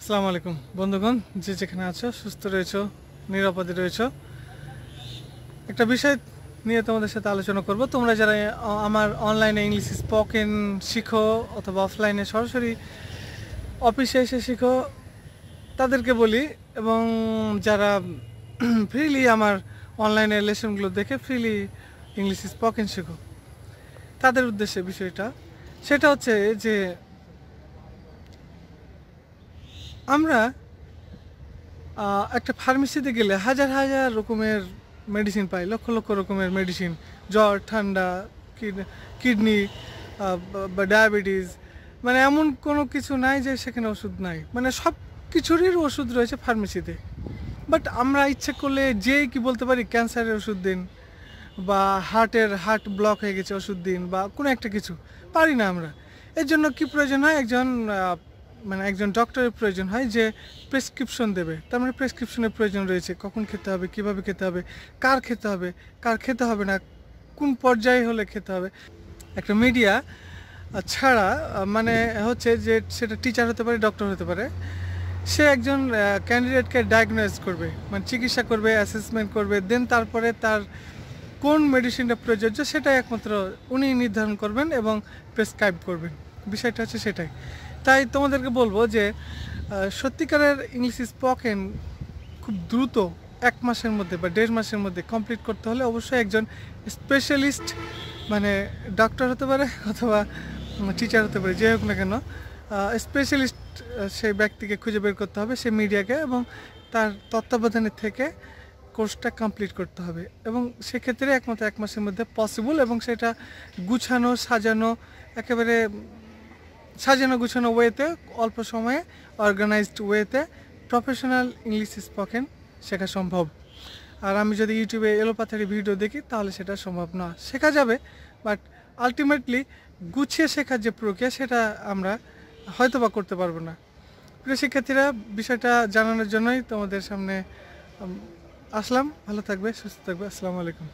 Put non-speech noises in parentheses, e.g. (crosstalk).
আসসালামু আলাইকুম। বন্ধুগণ, যে যেখানে আছো, সুস্থ রয়েছো, নিরাপদে রয়েছো, একটা বিষয় নিয়ে তোমাদের সাথে আলোচনা করব। তোমরা যারা আমার অনলাইনে ইংলিশ স্পোকেন শিখো অথবা অফলাইনে সরাসরি অফিসে এসে শিখো, তাদেরকে বলি এবং যারা ফ্রিলি আমার অনলাইনে লেসনগুলো দেখে ফ্রিলি ইংলিশ স্পোকেন শিখো, তাদের উদ্দেশ্যে বিষয়টা। সেটা হচ্ছে যে আমরা একটা ফার্মেসিতে গেলে হাজার হাজার রকমের মেডিসিন পাই, লক্ষ লক্ষ রকমের মেডিসিন জ্বর, ঠান্ডা, কিডনি বা ডায়াবেটিস মানে এমন কোনো কিছু নাই যে সেখানে ওষুধ নাই। মানে সব কিছুরই ওষুধ রয়েছে ফার্মেসিতে বাট আমরা ইচ্ছে করলে যে কি বলতে পারি ক্যান্সারের ওষুধ দিন, বা হার্টের হার্ট ব্লক হয়ে গেছে ওষুধ দিন, বা কোনো একটা কিছু, পারি না আমরা। এর জন্য কি প্রয়োজন হয়? একজন মানে একজন ডক্টরের প্রয়োজন হয় যে প্রেসক্রিপশন দেবে। তার মানে প্রেসক্রিপশনের প্রয়োজন রয়েছে। কখন খেতে হবে, কীভাবে খেতে হবে, কার খেতে হবে, কার খেতে হবে না, কোন পর্যায়ে হলে খেতে হবে। একটা মিডিয়া ছাড়া মানে হচ্ছে যে সেটা টিচার হতে পারে ডক্টর হতে পারে, সে একজন ক্যান্ডিডেটকে ডায়াগনোজ করবে। মানে চিকিৎসা করবে অ্যাসেসমেন্ট করবে দেন তারপরে তার কোন মেডিসিনটা প্রযোজ্য সেটাই একমাত্র উনি নির্ধারণ করবেন এবং প্রেসক্রাইব করবেন। বিষয়টা হচ্ছে সেটাই। তাই তোমাদেরকে বলব যে সত্যিকারের ইংলিশ স্পোকেন খুব দ্রুত এক মাসের মধ্যে বা দেড় মাসের মধ্যে কমপ্লিট করতে হলে অবশ্যই একজন স্পেশালিস্ট মানে ডক্টর হতে পারে (laughs) অথবা টিচার হতে পারে, যে হোক না কেন স্পেশালিস্ট সেই ব্যক্তিকে খুঁজে বের করতে হবে, সেই মিডিয়াকে এবং তার তত্ত্বাবধানে থেকে কোর্সটা কমপ্লিট করতে হবে এবং সেক্ষেত্রে একমাত্র এক মাসের মধ্যে পসিবল এবং সেটা গুছানো, সাজানো, একেবারে সাজানো গুছানো ওয়েতে, অল্প সময়ে অর্গানাইজড ওয়েতে প্রফেশনাল ইংলিশ স্পোকেন শেখা সম্ভব। আর আমি যদি ইউটিউবে এলোপাথারি ভিডিও দেখি, তাহলে সেটা সম্ভব না। শেখা যাবে বাট আলটিমেটলি গুছিয়ে শেখার যে প্রক্রিয়া, সেটা আমরা হয়তো বা করতে পারব না। প্রিয় শিক্ষার্থীরা, বিষয়টা জানানোর জন্যই তোমাদের সামনে আসলাম। ভালো থাকবে, সুস্থ থাকবে। আসসালামু আলাইকুম।